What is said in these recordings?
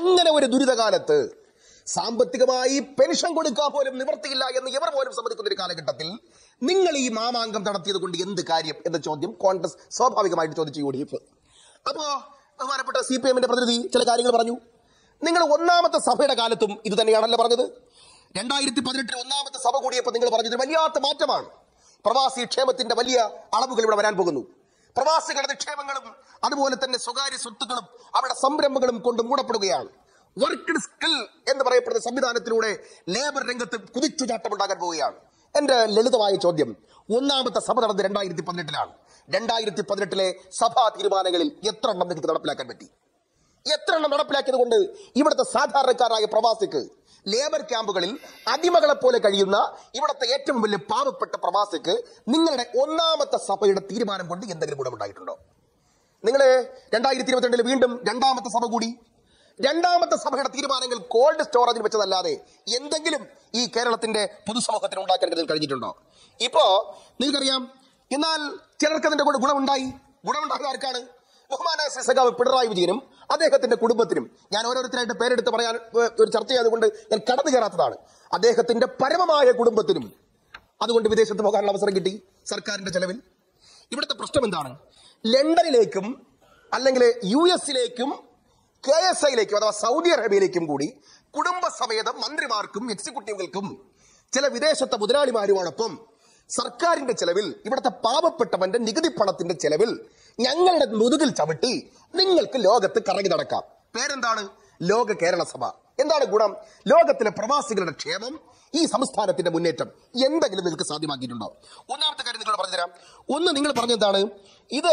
അങ്ങനെ ഒരു ദുരിതകാലത്ത് സാമ്പത്തികമായി പെൻഷൻ കൊടുക്കാൻ പോലും നിവർത്തിയില്ല എന്ന് ഇവർ പോലും സമ്മതിക്കുന്ന ഒരു കാലഘട്ടത്തിൽ നിങ്ങൾ ഈ മാമാങ്കം നടത്തിയത് കൊണ്ട് എന്ത് കാര്യം എന്ന ചോദ്യം കോൺഗ്രസ് സ്വാഭാവികമായിട്ട് ചോദിച്ചു യു ഡി എഫ് അപ്പോ ബഹുമാനപ്പെട്ട സി പി എമ്മിന്റെ പ്രതിനിധി ചില കാര്യങ്ങൾ പറഞ്ഞു. നിങ്ങൾ ഒന്നാമത്തെ സഭയുടെ കാലത്തും ഇത് തന്നെയാണല്ലോ പറഞ്ഞത്. രണ്ടായിരത്തി പതിനെട്ടിൽ ഒന്നാമത്തെ സഭ കൂടിയപ്പോൾ നിങ്ങൾ പറഞ്ഞത് വലിയാത്ത മാറ്റമാണ്. പ്രവാസി ക്ഷേമത്തിന്റെ വലിയ അളവുകൾ ഇവിടെ വരാൻ പോകുന്നു. പ്രവാസികളുടെ നിക്ഷേപങ്ങളും അതുപോലെ തന്നെ സ്വകാര്യ സ്വത്തുക്കളും അവരുടെ സംരംഭങ്ങളും കൊണ്ട് മൂടപ്പെടുകയാണ്. വർക്ക് സ്കിൽ എന്ന് പറയപ്പെടുന്ന സംവിധാനത്തിലൂടെ ലേബർ രംഗത്ത് കുതിച്ചുചാട്ടമുണ്ടാകാൻ പോവുകയാണ്. എന്റെ ലളിതമായ ചോദ്യം ഒന്നാമത്തെ സഭ നടന്നത് രണ്ടായിരത്തി പതിനെട്ടിലാണ് രണ്ടായിരത്തി പതിനെട്ടിലെ സഭാ തീരുമാനങ്ങളിൽ എത്ര എണ്ണം നിങ്ങൾക്ക് നടപ്പിലാക്കാൻ പറ്റി? എത്ര എണ്ണം നടപ്പിലാക്കിയത് കൊണ്ട് ഇവിടുത്തെ സാധാരണക്കാരായ പ്രവാസിക്ക് ലേബർ ക്യാമ്പുകളിൽ അടിമകളെ പോലെ കഴിയുന്ന ഇവിടുത്തെ ഏറ്റവും വലിയ പാവപ്പെട്ട പ്രവാസിക്ക് നിങ്ങളുടെ ഒന്നാമത്തെ സഭയുടെ തീരുമാനം കൊണ്ട് എന്തെങ്കിലും ഗുണമുണ്ടായിട്ടുണ്ടോ? നിങ്ങൾ രണ്ടായിരത്തി ഇരുപത്തിരണ്ടിൽ വീണ്ടും രണ്ടാമത്തെ സഭ കൂടി. രണ്ടാമത്തെ സഭയുടെ തീരുമാനങ്ങൾ കോൾഡ് സ്റ്റോറേജിൽ വെച്ചതല്ലാതെ എന്തെങ്കിലും ഈ കേരളത്തിന്റെ പൊതുസമൂഹത്തിന് ഉണ്ടാക്കാൻ കഴിഞ്ഞിട്ടുണ്ടോ? ഇപ്പോ നിങ്ങൾക്കറിയാം എന്നാൽ ചിലർക്ക് അതിന്റെ കൂടെ ഗുണമുണ്ടായി. ഗുണമുണ്ടായത് ആർക്കാണ്? ബഹുമാനായ ശ്രീ സഖാവ് പിണറായി വിജയനും അദ്ദേഹത്തിന്റെ കുടുംബത്തിനും ഞാൻ ഓരോരുത്തരായിട്ട് പേരെടുത്ത് പറയാൻ ഒരു ചർച്ച ചെയ്തുകൊണ്ട് ഞാൻ കടന്നു കയറാത്തതാണ്. അദ്ദേഹത്തിന്റെ പരമമായ കുടുംബത്തിനും അതുകൊണ്ട് വിദേശത്ത് പോകാനുള്ള അവസരം കിട്ടി സർക്കാരിന്റെ ചെലവിൽ. ഇവിടുത്തെ പ്രശ്നം എന്താണ്? ലണ്ടനിലേക്കും അല്ലെങ്കിൽ യു എസിലേക്കും കെ എസ് ഐയിലേക്കും അഥവാ സൗദി അറേബ്യയിലേക്കും കൂടി കുടുംബസമേതം മന്ത്രിമാർക്കും എക്സിക്യൂട്ടീവുകൾക്കും ചില വിദേശത്തെ മുതലാളിമാരുമാണൊപ്പം സർക്കാരിന്റെ ചെലവിൽ ഇവിടുത്തെ പാവപ്പെട്ടവന്റെ നികുതി പണത്തിന്റെ ചെലവിൽ ഞങ്ങളുടെ മുതുകിൽ ചവിട്ടി നിങ്ങൾക്ക് ലോകത്ത് കറങ്ങി നടക്കാം. പേരെന്താണ്? ലോക കേരള സഭ. എന്താണ് ഗുണം? ലോകത്തിലെ പ്രവാസികളുടെ ക്ഷേമം ഈ സംസ്ഥാനത്തിന്റെ മുന്നേറ്റം എന്തെങ്കിലും നിങ്ങൾക്ക് സാധ്യമാക്കിയിട്ടുണ്ടോ? ഒന്നാമത്തെ കാര്യം നിങ്ങൾ പറഞ്ഞുതരാം. ഒന്ന് നിങ്ങൾ പറഞ്ഞെന്താണ് ഇത്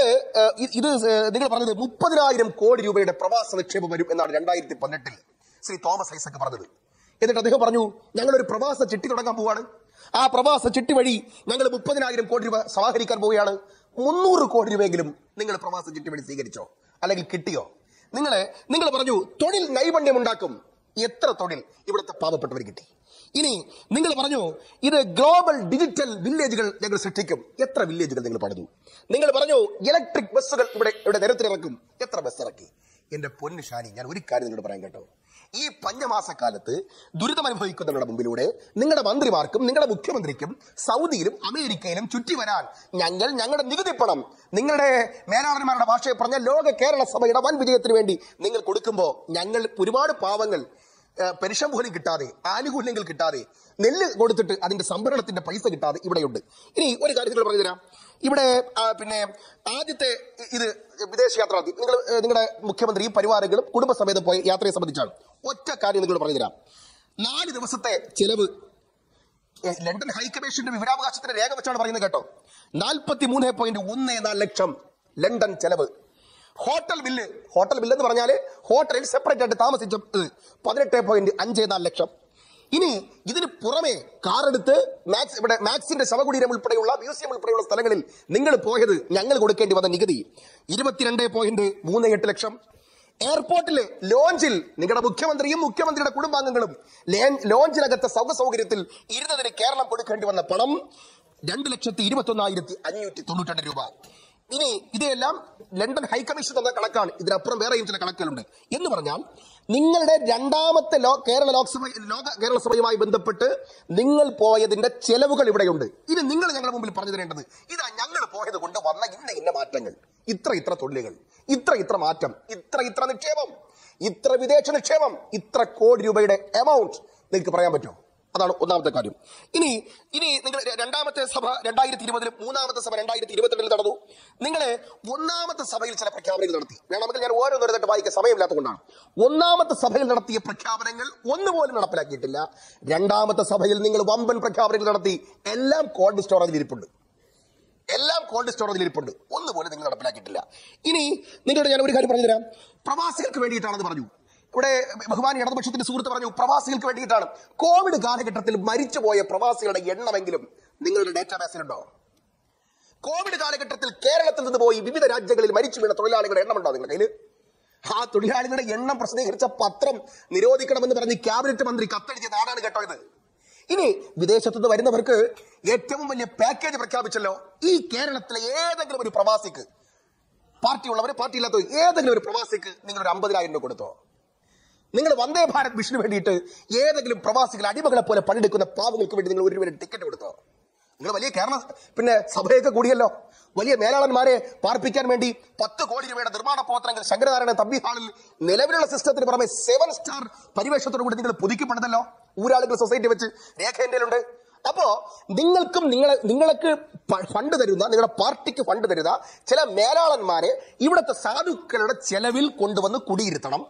ഇത് നിങ്ങൾ പറഞ്ഞത് മുപ്പതിനായിരം കോടി രൂപയുടെ പ്രവാസ നിക്ഷേപം വരും എന്നാണ് രണ്ടായിരത്തി പതിനെട്ടിൽ ശ്രീ തോമസ് ഐസക് പറഞ്ഞത്. എന്നിട്ട് അദ്ദേഹം പറഞ്ഞു ഞങ്ങൾ ഒരു പ്രവാസ ചിട്ടി തുടങ്ങാൻ പോവാണ്. ആ പ്രവാസ ചിട്ടി വഴി ഞങ്ങൾ മുപ്പതിനായിരം കോടി രൂപ സമാഹരിക്കാൻ പോവുകയാണ്. മുന്നൂറ് കോടി രൂപയെങ്കിലും നിങ്ങൾ പ്രവാസ വഴി സ്വീകരിച്ചോ? അല്ലെങ്കിൽ കിട്ടിയോ? നിങ്ങൾ നിങ്ങൾ പറഞ്ഞു തൊഴിൽ നൈപുണ്യം ഉണ്ടാക്കും എത്ര തൊഴിൽ ഇവിടുത്തെ പാവപ്പെട്ടവർ കിട്ടി? ഇനി നിങ്ങൾ പറഞ്ഞു ഇത് ഗ്ലോബൽ ഡിജിറ്റൽ വില്ലേജുകൾ ഞങ്ങൾ സൃഷ്ടിക്കും. എത്ര വില്ലേജുകൾ നിങ്ങൾ പണിതു? നിങ്ങൾ പറഞ്ഞു ഇലക്ട്രിക് ബസ്സുകൾ ഇവിടെ ഇവിടെ നിരത്തിലിറക്കും. എത്ര ബസ് ഇറക്കി? എന്റെ പൊന്നു ഷാനി ഞാൻ ഒരു കാര്യം നിങ്ങളോട് പറയാൻ കേട്ടോ. ഈ പഞ്ഞമാസക്കാലത്ത് ദുരിതമനുഭവിക്കുന്നവരുടെ മുമ്പിലൂടെ നിങ്ങളുടെ മന്ത്രിമാർക്കും നിങ്ങളുടെ മുഖ്യമന്ത്രിക്കും സൗദിയിലും അമേരിക്കയിലും ചുറ്റി വരാൻ ഞങ്ങൾ ഞങ്ങളുടെ നികുതി പണം നിങ്ങളുടെ മേലാളന്മാരുടെ ഭാഷയെ പറഞ്ഞ ലോക കേരള സഭയുടെ വൻ വിജയത്തിന് വേണ്ടി നിങ്ങൾ കൊടുക്കുമ്പോൾ ഞങ്ങൾ ഒരുപാട് പാവങ്ങൾ പെൻഷൻ പോലും കിട്ടാതെ ആനുകൂല്യങ്ങൾ കിട്ടാതെ നെല്ല് കൊടുത്തിട്ട് അതിന്റെ സംഭരണത്തിന്റെ പൈസ കിട്ടാതെ ഇവിടെയുണ്ട്. ഇനി ഒരു കാര്യം നിങ്ങൾ പറഞ്ഞുതരാം. ഇവിടെ പിന്നെ ആദ്യത്തെ ഇത് വിദേശയാത്ര നിങ്ങൾ നിങ്ങളുടെ മുഖ്യമന്ത്രിയും പരിവാരങ്ങളും കുടുംബസമേതം പോയ യാത്രയെ സംബന്ധിച്ചാണ്. ഒറ്റ കാര്യം നിങ്ങൾ പറഞ്ഞുതരാം. നാല് ദിവസത്തെ ചെലവ് ലണ്ടൻ ഹൈക്കമ്മീഷന്റെ വിവരാവകാശത്തിന്റെ രേഖ വെച്ചാണ് പറയുന്നത് കേട്ടോ. നാൽപ്പത്തി മൂന്ന് പോയിന്റ് ഒന്ന് നാല് ലക്ഷം ലണ്ടൻ ചെലവ്. ഹോട്ടൽ ബില്ല് ഹോട്ടൽ ബില്ല് എന്ന് പറഞ്ഞാൽ ഹോട്ടലിൽ സെപ്പറേറ്റ് ആയിട്ട് താമസിച്ചത് പതിനെട്ട് പോയിന്റ് അഞ്ച് നാല് ലക്ഷം. ഇനി ഇതിന് പുറമെ കാറെടുത്ത് മാക്സ് ഇവിടെ മാക്സിന്റെ ശവകുടീരം ഉൾപ്പെടെയുള്ള മ്യൂസിയം ഉൾപ്പെടെയുള്ള സ്ഥലങ്ങളിൽ നിങ്ങൾ പോയത് ഞങ്ങൾ കൊടുക്കേണ്ടി വന്ന നികുതി ഇരുപത്തിരണ്ട് പോയിന്റ് മൂന്ന് എട്ട് ലക്ഷം. എയർപോർട്ടിൽ ലോഞ്ചിൽ നിങ്ങളുടെ മുഖ്യമന്ത്രിയും മുഖ്യമന്ത്രിയുടെ കുടുംബാംഗങ്ങളും ലോഞ്ചിനകത്ത് സൗക സൗകര്യത്തിൽ ഇരുന്നതിന് കേരളം കൊടുക്കേണ്ടി വന്ന പണം രണ്ട് ലക്ഷത്തി ഇരുപത്തി ഒന്നായിരത്തി അഞ്ഞൂറ്റി തൊണ്ണൂറ്റി രൂപ. ഇനി ഇതെല്ലാം ലണ്ടൻ ഹൈക്കമ്മീഷൻ തന്ന കണക്കാണ്. ഇതിനപ്പുറം വേറെയും ചില കണക്കുകളുണ്ട്. എന്ന് പറഞ്ഞാൽ നിങ്ങളുടെ രണ്ടാമത്തെ ലോ കേരള ലോക്സഭ ലോക കേരള സഭയുമായി ബന്ധപ്പെട്ട് നിങ്ങൾ പോയതിന്റെ ചെലവുകൾ ഇവിടെയുണ്ട്. ഇനി നിങ്ങൾ ഞങ്ങളുടെ മുമ്പിൽ പറഞ്ഞു തരേണ്ടത് ഇതാ ഞങ്ങൾ പോയത് കൊണ്ട് വന്ന ഇന്ന ഇന്ന മാറ്റങ്ങൾ. ഇത്ര ഇത്ര തൊഴിലുകൾ ഇത്ര ഇത്ര മാറ്റം ഇത്ര ഇത്ര നിക്ഷേപം ഇത്ര വിദേശ നിക്ഷേപം ഇത്ര കോടി രൂപയുടെ എമൗണ്ട് നിങ്ങൾക്ക് പറയാൻ പറ്റുമോ? അതാണ് ഒന്നാമത്തെ കാര്യം. ഇനി ഇനി നിങ്ങൾ രണ്ടാമത്തെ സഭ രണ്ടായിരത്തി ഇരുപതിലും മൂന്നാമത്തെ സഭ രണ്ടായിരത്തി ഇരുപത്തിരണ്ടിൽ നടന്നു. നിങ്ങൾ ഒന്നാമത്തെ സഭയിൽ ചില പ്രഖ്യാപനങ്ങൾ നടത്തി. വേണമെങ്കിൽ ഞാൻ ഓരോന്നിടത്തായിട്ട് വായിക്കാൻ സമയമില്ലാത്തതുകൊണ്ടാണ്. ഒന്നാമത്തെ സഭയിൽ നടത്തിയ പ്രഖ്യാപനങ്ങൾ ഒന്നുപോലും നടപ്പിലാക്കിയിട്ടില്ല. രണ്ടാമത്തെ സഭയിൽ നിങ്ങൾ വമ്പൻ പ്രഖ്യാപനങ്ങൾ നടത്തി. എല്ലാം കോൾഡ് സ്റ്റോറേജിൽ ഇരിപ്പുണ്ട്. എല്ലാം കോൾഡ് സ്റ്റോറേജിൽ ഇരിപ്പുണ്ട് പോലെ നിങ്ങൾ നടപ്പിലാക്കിയിട്ടില്ല. ഇനി നിങ്ങളോട് ഞാൻ ഒരു കാര്യം പറഞ്ഞു തരാം പ്രവാസികൾക്ക് വേണ്ടിയിട്ടാണെന്ന് പറഞ്ഞു. ഇവിടെ ബഹുമാൻ ഇടതുപക്ഷത്തിന്റെ സുഹൃത്ത് പറഞ്ഞു പ്രവാസികൾക്ക് വേണ്ടിയിട്ടാണ്. കോവിഡ് കാലഘട്ടത്തിൽ മരിച്ചുപോയ പ്രവാസികളുടെ എണ്ണമെങ്കിലും നിങ്ങളുടെ ഡേറ്റാബേസിലുണ്ടോ? കോവിഡ് കാലഘട്ടത്തിൽ കേരളത്തിൽ നിന്ന് പോയി വിവിധ രാജ്യങ്ങളിൽ മരിച്ചു വീണ തൊഴിലാളികളുടെ എണ്ണം ഉണ്ടോ നിങ്ങളുടെ കയ്യിൽ ആ തൊഴിലാളികളുടെ എണ്ണം പ്രസിദ്ധീകരിച്ച പത്രം നിരോധിക്കണമെന്ന് പറഞ്ഞ് ക്യാബിനറ്റ് മന്ത്രി കത്തെഴുതിയ നാടാണ് കേട്ടോ ഇത്? ഇനി വിദേശത്തു നിന്ന് വരുന്നവർക്ക് ഏറ്റവും വലിയ പാക്കേജ് പ്രഖ്യാപിച്ചല്ലോ. ഈ കേരളത്തിലെ ഏതെങ്കിലും ഒരു പ്രവാസിക്ക് പാർട്ടി ഉള്ളവര് പാർട്ടി ഇല്ലാത്തവർ ഏതെങ്കിലും ഒരു പ്രവാസിക്ക് നിങ്ങൾ ഒരു അമ്പതിനായിരം രൂപ കൊടുത്തോ? നിങ്ങൾ വന്ദേ ഭാരത് മിഷന് വേണ്ടിയിട്ട് ഏതെങ്കിലും പ്രവാസികൾ അടിമകളെ പോലെ പണിയെടുക്കുന്ന പാവങ്ങൾക്ക് വേണ്ടി നിങ്ങൾ ഒരു രൂപ ടിക്കറ്റ് കൊടുത്തോ? നിങ്ങൾ വലിയ കേരള പിന്നെ സഭയൊക്കെ കൂടിയല്ലോ. വലിയ മേലാളന്മാരെ പാർപ്പിക്കാൻ വേണ്ടി പത്ത് കോടി രൂപയുടെ നിർമ്മാണ പ്രവർത്തനങ്ങൾ ശങ്കരനാരായണ തമ്പി ഹാളിൽ നിലവിലുള്ള സിസ്റ്റത്തിന് പുറമെ സെവൻ സ്റ്റാർ പരിവേഷത്തോടു കൂടി നിങ്ങൾ പുതുക്കി ഊരാളുകൾ സൊസൈറ്റി വെച്ച് രേഖ എന്റെ ഉണ്ട് അപ്പോ നിങ്ങൾക്കും നിങ്ങളെ നിങ്ങൾക്ക് ഫണ്ട് തരുന്ന നിങ്ങളുടെ പാർട്ടിക്ക് ഫണ്ട് തരുന്ന ചില മേലാളന്മാരെ ഇവിടുത്തെ സാധുക്കളുടെ ചെലവിൽ കൊണ്ടുവന്ന് കുടിയിരുത്തണം.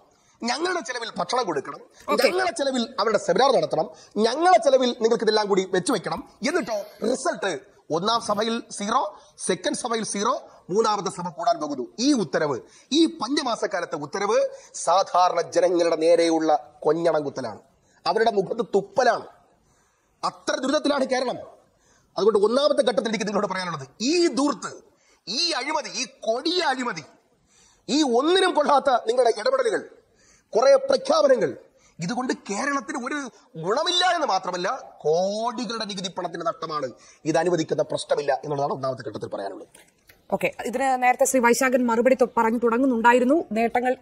ഞങ്ങളുടെ ചെലവിൽ ഭക്ഷണം കൊടുക്കണം. ഞങ്ങളുടെ ചെലവിൽ അവരുടെ സെമിനാർ നടത്തണം. ഞങ്ങളുടെ ചെലവിൽ നിങ്ങൾക്ക് ഇതെല്ലാം കൂടി വെച്ചു വെക്കണം എന്നിട്ടോ റിസൾട്ട് ഒന്നാം സഭയിൽ സീറോ സെക്കൻഡ് സഭയിൽ സീറോ മൂന്നാമത്തെ സഭ കൂടാൻ പോകുന്നു. ഈ ഉത്തരവ് ഈ പഞ്ചമാസക്കാലത്തെ ഉത്തരവ് സാധാരണ ജനങ്ങളുടെ നേരെയുള്ള കൊഞ്ഞണം കുത്തലാണ് അവരുടെ മുഖത്ത് തുപ്പലാണ്. അത്ര ദുരിതത്തിലാണ് കേരളം. അതുകൊണ്ട് ഒന്നാമത്തെ ഘട്ടത്തിൽ എനിക്ക് നിങ്ങളോട് പറയാനുള്ളത് ഈ ദൂർത്ത് ഈ അഴിമതി ഈ കൊടിയ അഴിമതി ഈ ഒന്നിനും കൊള്ളാത്ത നിങ്ങളുടെ ഇടപെടലുകൾ കുറെ പ്രഖ്യാപനങ്ങൾ ഇതുകൊണ്ട് കേരളത്തിന് ഒരു ഗുണമില്ല എന്ന് മാത്രമല്ല കോടികളുടെ നികുതി പണത്തിന്റെ നഷ്ടമാണ്. ഇത് അനുവദിക്കുന്ന പ്രശ്നമില്ല എന്നുള്ളതാണ് ഒന്നാമത്തെ ഘട്ടത്തിൽ പറയാനുള്ളത്. ഓക്കെ. ഇതിന് നേരത്തെ ശ്രീ വൈശാഖൻ മറുപടി പറഞ്ഞു തുടങ്ങുന്നുണ്ടായിരുന്നു. നേട്ടങ്ങൾ